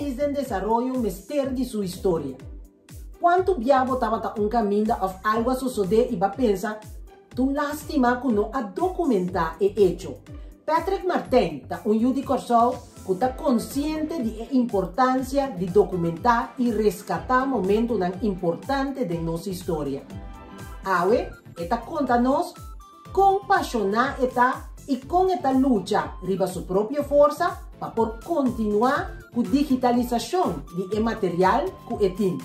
país en desarrollo mas perde su historia. Quanto diabo estaba un camino of algo a suceder y va a pensar, tu lástima que no ha documentado el hecho. Patrick Martin, un judío que está consciente de la importancia de documentar y rescatar momentos tan importantes de nuestra historia. Awe está contándonos compasionar esta e con esta lucha riba su propia fuerza para por continuar con digitalización de el material que etin.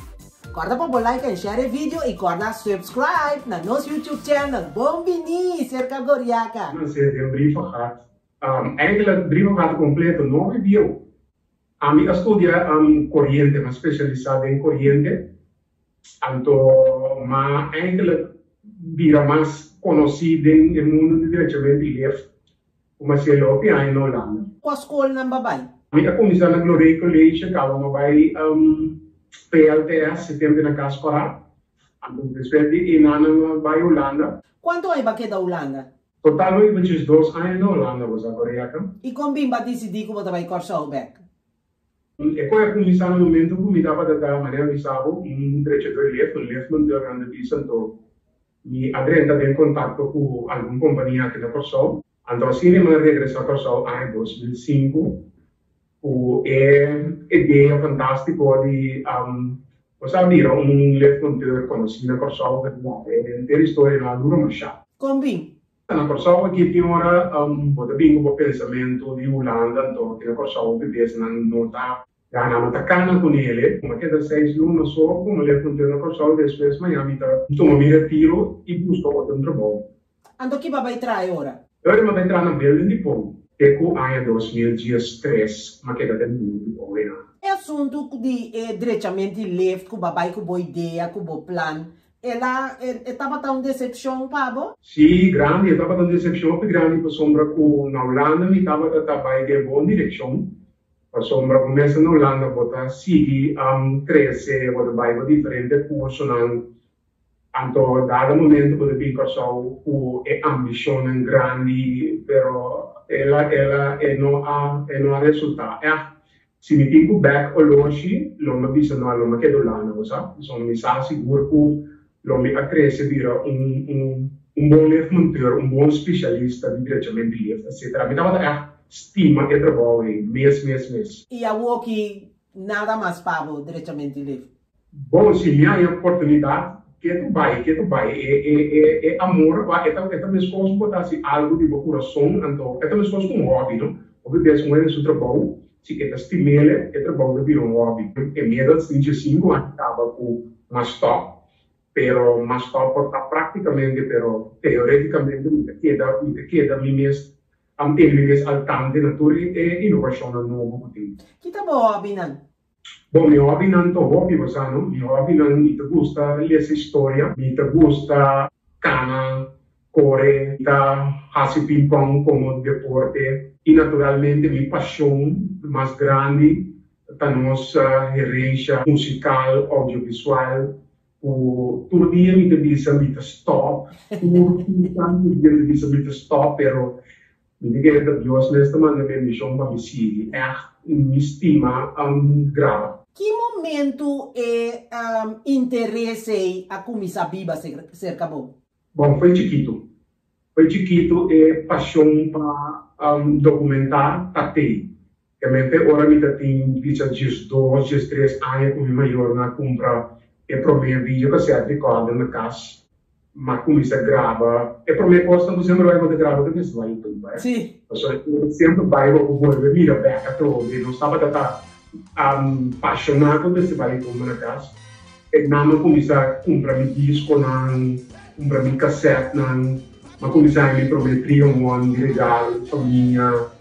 Corda por like and share el video y corda subscribe na nosso YouTube channel. Bombini, cerca Goriaca. Não sei, tem um brief gehad. Um, eigenlijk brief gehad completo, não review. A mí estudia um, corriente, me especializada en corriente. Tanto, ma eigenlijk, vira más conocida en el mundo de derecho de commercieel op je land. Kwa school na babay? Ika kumisa naglo-regulation ka mga bay um, PLTS, sistema de nagkaskora. Ang respecti ina ng bay Holanda. Quanto ay bakit da Holanda? Total ay which dos ay no Holanda was a Korea ka. Ikon bin ba si di ko ba tabay korsa obek? Mm, e poi appunto mi sa nel momento mi dava da dare maniera mi savo mm, un trecetore lietto, un lietto di grande di santo mi adrenta in contatto con alcune compagnie che ne posso Então, ele regressou a Corsol em 2005. O é ideia fantástica de um, você abrir um levantamento conhecido na Corsol, é ter história na dura machado. Combi. Na Corsol aqui tem hora um, pode vir um pensamento de Holanda, então aqui na Corsol, que pensa na nota Gana matakana con ele, come che da sei luna so, come le funziona con sol, depois manhã mi ta, insomma mi retiro e busco outro trabalho. Ando que vai entrar ora? Ora ma vai entrar na building di pom. E com a 2013, ma che da tem muito bom, né? É assunto de é, diretamente left, com babai com boa ideia, com bom plano. Ela estava tão decepção, Pablo? Sim, grande, estava tão decepção, grande, por sombra com na Holanda, me estava trabalhando em boa direção. sombra começa na Holanda, bota sigue um, cresce, bota vai para diferente curso, não tanto dal momento che Picasso ha ambizioni grandi, però ella, ella e non ha, e non ha risultato. Eh, se mi dico back all'oggi, non mi sono allora che l'anno, sa? Sono mi sa sicuro che non mi ha creato dire un, un, un buon leftmontore, un buon specialista di tracciamento di lift, eccetera. Mi dava eh, stima che trovavo eh, mes, mes, mes. E a walking nada mais pavo diretamente lift? Bom, se minha oportunidade que tu vai, que tu vai, é, é, é, amor, é, é minhas coisas botar assim, algo de coração, então, é minhas coisas com hobby, não? Obviamente, um é seu trabalho, se que tu estimele, é trabalho de um hobby. É medo de 35 anos, estava com uma stop, pero uma stop está praticamente, pero teoreticamente, queda, queda mim mesmo ang tinilis al tante na turi e inovasyon ng nuovo kuting. Kita bo Bom, meu hobby não é hobby, mas não. Meu hobby não me gusta ler história, me gusta cana, corre, tá, hace ping-pong como deporte. E naturalmente minha paixão più grande la nostra herência musical, audiovisual. O todo dia me devia me stop, por tanto dia me devia me stop, pero me diga que Deus nesta manhã me deixou uma bicicleta. Estima um grava. Que momento é um, interesse a começar a Bíblia ser, ser acabou? Bom, foi chiquito. Foi chiquito e paixão para um, documentar tatei. Realmente, ora me tem diz dias dois, dias três anos com maior na compra e mim vídeo que se recorda na casa ma come si aggrava? E per me posso non sembra un aggravo perché se vai in sì. sempre vai vuol dire beh a trovi non stava da um, appassionato che si vai come una casa e non come sa comprami il disco non comprami il cassette non ma come sai mi prometri un di regalo famiglia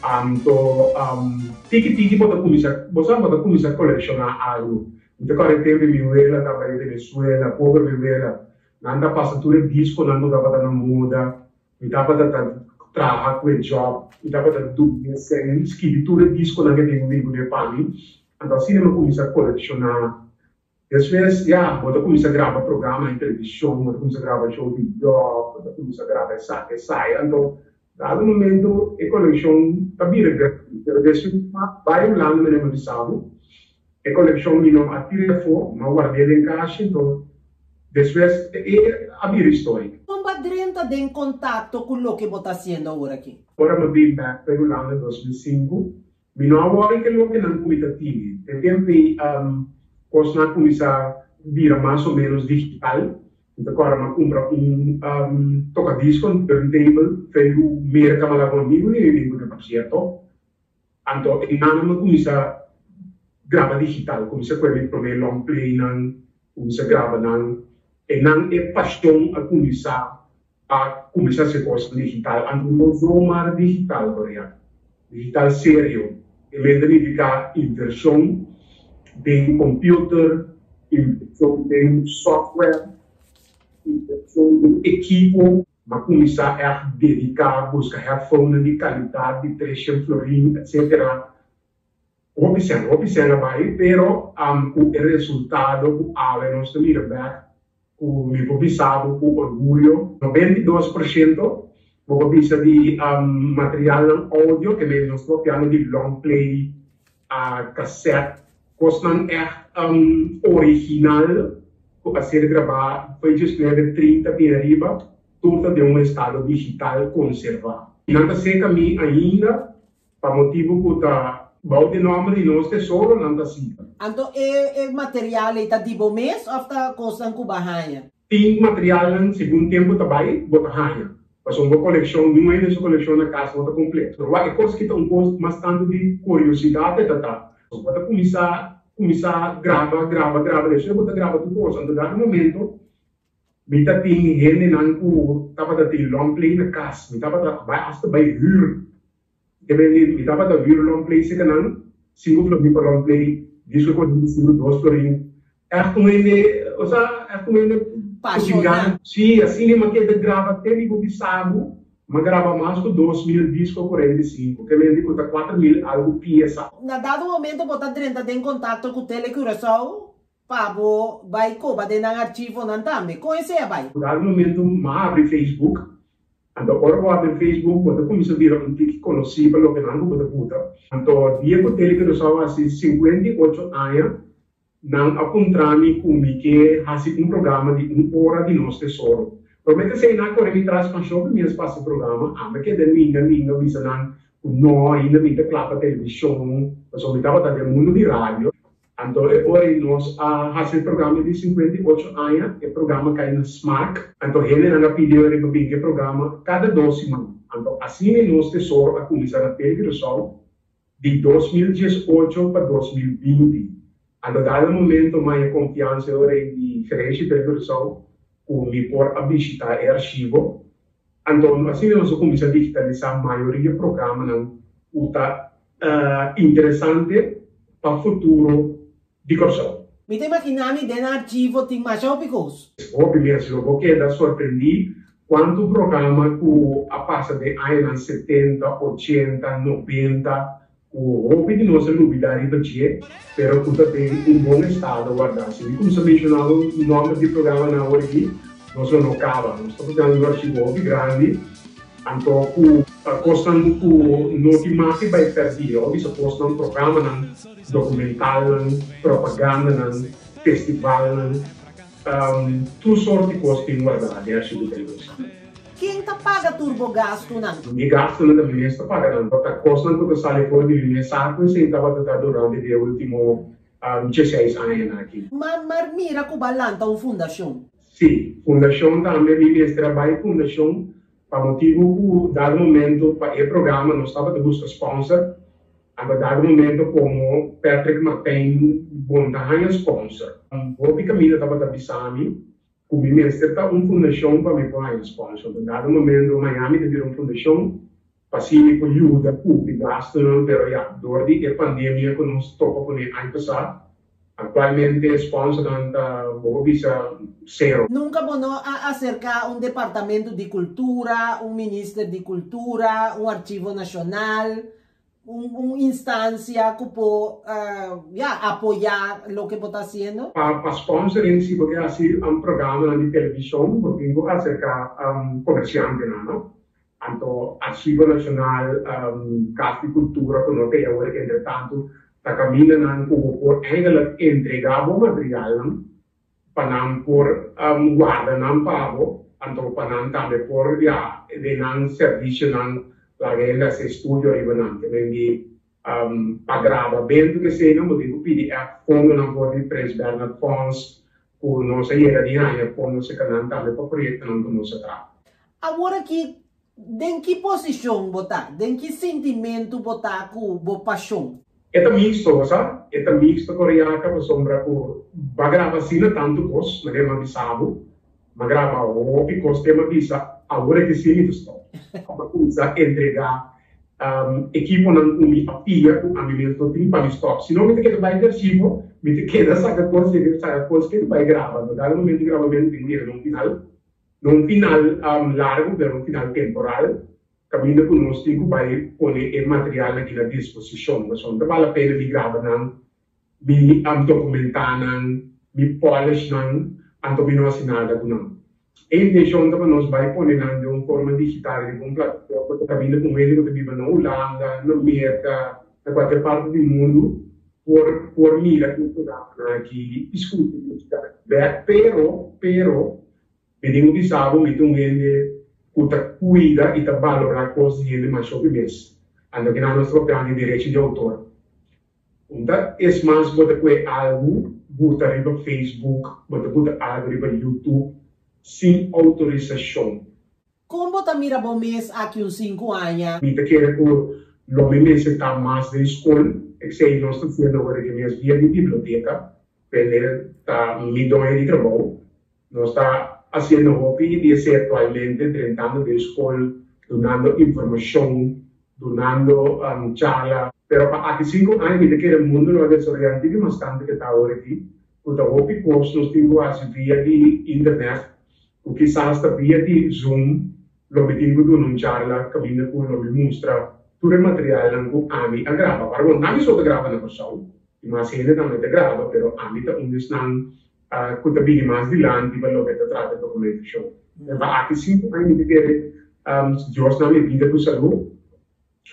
tanto um, tiki tiki pota come sa bossa pota come sa colleziona algo mi ricordo che mi vela da Venezuela povero mi vela అంత పసతుని తీసుకున్నందుకు అతను muda da trabajo el job mi dava da due, ఇతపద దున్నెస్ and skill తురే తీసుకున్నాక దేవుని గుడే పాని అంత cinema comincia a colleziona Después ya, quando comincia a gravar programma in televisione, quando comincia grava show di blog, quando comincia a gravar sai, sai, então, dado un momento, e collection, capire che adesso vai un anno me ne pensavo, e collection mi non attira fuoco, ma guardi in casa, Después, e abbiamo storico. Combatterente in contatto con quello che sta facendo ora qui? Ora mi abbiamo back per l'anno 2005. Mi non vuole che lo che non puoi attivi. E tempi, um, possono cominciare a più o meno digitale. Então, agora, uma compra um, um toca-disco, um turntable, feio, meia camada comigo, e digo, não é certo. Então, em nada, eu comecei a gravar digital, comecei a fazer o primeiro long play, comecei a gravar E não é paixão a começar a começar a ser coisa digital. Sou mais digital, agora. Digital sério. Ele ficar inversão, tem computer, inversão, tem software, um equipo ma começar a dedicar, buscar headphone de qualidade, de trecho florim, etc. Observa, vai, pero um, o resultado, o ave, nós back, o me publicado, o orgulho, 92%, vou bisa de um, material audio que me nós piano de long play, uh, cassette, costan é um, original, a ser gravado, foi escrever 30 para arriba, tudo de um estado digital conservado. Não sei que ainda, para motivo que está bom de nome de nosso tesouro, não está assim. Então, é, é material está tipo mês ou está coisa com barranha? Tem material, segundo tempo, também, botar ranha. Mas uma coleção, não é nessa coleção na casa, não está completa. Então, é coisa que está um pouco bastante de curiosidade, tá, tá. Pode começar começar grava, grava, grava, deixa eu botar grava tudo coisa. Então, dado momento, me tá tem gente não ku tava da tem long play na casa, me tava da vai hasta vai hur. Deve me tava da hur long play se kanan, cinco flop para long play, disco com cinco dos florin. É como ele, ou seja, é como ele Paixonado. Sim, assim ele maquete grava até me bisabo, mas grava mais que 2 mil discos 45, que me digo 4 mil algo peça. Na dado momento, você está em contato com o telecuração, Pabo, vai coba de nang archivo nan também. Conhece a vai? Dado momento, ma abre Facebook. அந்த உறவாது Facebook botakum isso vira um tique conhecido pelo que não botou puta. Então dia que ele que usava 58 anni, não apuntrami comigo que hasi um programa de uma di de nosso tesouro provavelmente sei na corre me traz spazio show me anche programa ama que de minha minha non, no ainda me da clapa televisão mas eu me dava também mundo de rádio Então, hoje nós fazemos programa de 58 anos, o programa cai no SMARC. Então, ele não pediu para que programa cada duas semanas. Então, assim, nós tesouro a começar a perseguição de 2018 para 2020. Então, dado momento, mais confiança em diferente perseguição, come por a visitar o arquivo. Então, assim nós começamos a digitalizar a maioria do programa não está uh, interessante para o futuro de corso. Mi te immaginami den archivo ti machopicos? Obviamente, eu vou quedar surpreendido quanto programa que a passa de anos 70, 80, 90, o hobby de nossa novidade para ti, pero que tem um bom estado guardado. Se como se mencionava o nome do programa na hora aqui, nós não acaba, nós estamos dando um arquivo grande, Antoku, tapos ng po Notimaki by Perdioli oh, sa post ng programa ng dokumental, ng propaganda, ng festival, ng um, tu sorti costi in guardare a seduta in Quinta paga turbo gasto na. Hindi gasto na ng Binesta paga ng pagkakos ng kutasali po ni Binesta ako sa itawa at durante de ultimo um, 16 anos aqui. Mas marmira ko ba lang taong fundasyon? Sim, fundasyon também Binesta Trabalho Fundasyon para motivo que dado momento para o programa nós estava de busca sponsor, a dado momento como Patrick McPain bondanha sponsor. Um pouco caminho estava da Bissami, o ministro está uma fundação para me pôr sponsor. Dado momento Miami teve uma fundação para com ajuda pública, gasto, mas já, durante a pandemia que nós tocamos por ano passado, Actualmente sponsor zero. Nunca bueno acercar un departamento de cultura, un ministro de cultura, un archivo nacional, una un instancia que pueda uh, ya, apoyar lo que está haciendo? Para pa sponsoring, sí, porque así un programa de televisión, porque vengo acerca a um, comerciante, ¿no? Anto Archivo Nacional um, Casa de Cultura, que que agora, entretanto, está caminhando por eigenlijk entregar o material para por um, guarda não pago, anto para também por ya de não serviço não la gente se studio rimanente, quindi um, pagrava bem que seja, não motivo PDF, fundo não pode Prince Bernard Fons, por não se era de nada, por não se canal também para projeto não não se trata. Agora que em que posição botar? Em que sentimento botar com a paixão? Mixto, sabe? É mixto coreano, que sombra por bagrava sina tanto cos, mas é uma bisabo, bagrava o que cos tema bisa, agora que sim estou. Como começar a entregar um, equipo não umi a pia, a mim mesmo tem para stop. Se não me queda vai arquivo, me queda saca coisa, saca coisa que vai gravar. No dado momento de gravamento tem no final num final um, largo, mas num final temporal, caminho conosco vai pôr material aqui à disposição. Mas não vale a pena me gravar, não, me um, documentar, não, me polish, não, anto me não assinada, não. A intenção também nós vai pôr não, de uma forma digital, de uma plataforma, caminho com ele, que vive na Holanda, na América, na qualquer parte do mundo, por, por mira cultural, que escuta, pero, pero, Pedimos bisavo mitong hindi kuta cuida e valora coisas de mais sobre mês. Ando que na nosso plano de direito de autor. Então, es mais bota que algo, bota riba Facebook, bota bota algo riba YouTube, sem autorização. Como bota mira bom mês aqui uns 5 anos? Mita quer que lo mês está mais de escola, que sei, nós estamos fazendo agora que mês via de biblioteca, ele está me dando de trabalho, nós está haciendo hobby dice actualmente tratando de escuela, donando información, donando um, charla. Pero para aquí cinco años, que el mundo lo ha desarrollado bastante que está ahora aquí. Porque hobby post nos tengo así via de internet, o quizás hasta via de Zoom, lo que tengo de una charla, cabina con lo que muestra il materiale che ami a grava. Para non ami solo grava una persona, ma se ne también te grava, però ami ta un uh, कुतबी नमाज दी लान दी बल्लो बेहतर तरह के कबूल शो वा किसी को आई नहीं दे um जोश नाम ये दीदा कुछ अलगो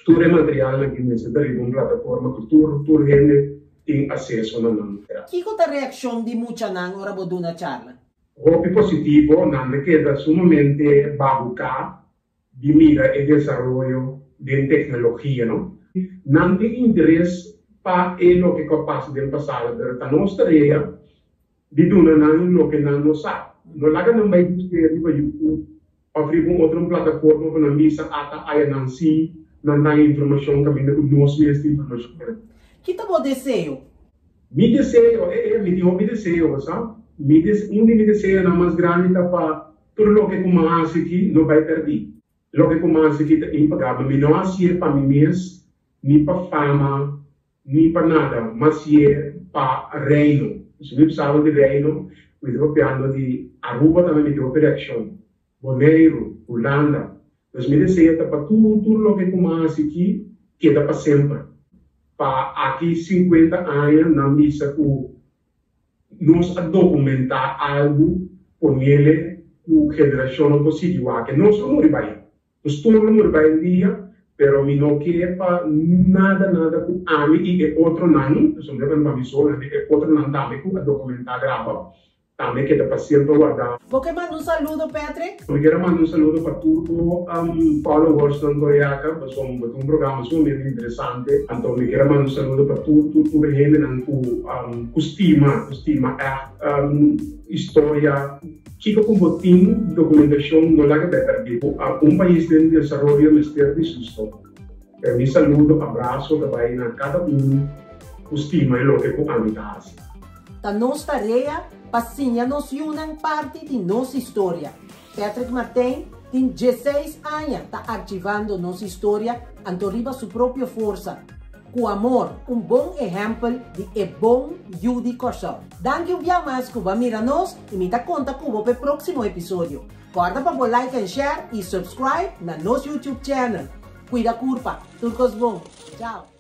तूरे materiale lagi nesse da di una piattaforma cultura tour rende in accesso non non chi con la reazione di mucha nan ora boduna charla o più positivo nan che da su momento babuca di mira e sviluppo di tecnologia no? Nan di interesse pa e lo che capaz del passato della nostra area, tarefa diduna nang lo que nang no sa no laga nang may gusto di ba YouTube offri kung otrong plataforma ko nang misa ata aya nang si nang nang informasyon kami na kugnos mi esta informasyon Kita mo desejo? Mi desejo, eh, eh, mi dijo mi desejo, sa? Mi des, un mi desejo na mas grande ta pa tudo lo que kumahasi ki no vai perdi. Lo que kumahasi ki ta impagável, mi não asie pa mi mes, ni pa fama, ni pa nada, mas é pa reino. Subimos sábado de reino, estamos piano de Aruba também me deu operação. Boneiro, Holanda. 2016 para tudo, tudo o que começa aqui, queda para sempre. Para aqui 50 anos, na missa, nós a documentar algo com ele, com geração positiva, que nós morremos bem. Nós todos morremos bem dia, pero mi no quiere pa nada, nada con ami y e otro nan, sono le ma mi sono, e otro nan dame con a documentar grava. que está siendo guardado. ¿Vos que mandar un saludo, Patrick? Eu quero mandar um saludo para tudo um, Paulo Wilson Goiaca, que é um, um programa muito interessante. Então, eu quero mandar um saludo para tudo, tudo ele, um, um, costima, costima é um, história Chico con botín, documentación no la que te a uh, un país de desarrollo misterio de susto. Eh, mi saludo, abrazo, que vayan a cada uno, estima y lo que con amistad. Da nossa tarefa, passinha nos unam parte de nossa história. Patrick Martin tem 16 anos, está ativando nossa história, antoriba sua própria força com amor, um bom exemplo de é bom Judy Corsol. Danke um dia mais que vai mirar nós e me dá conta com o próximo episódio. Guarda para like and share e subscribe na nosso YouTube channel. Cuida curva, tudo bom. Tchau.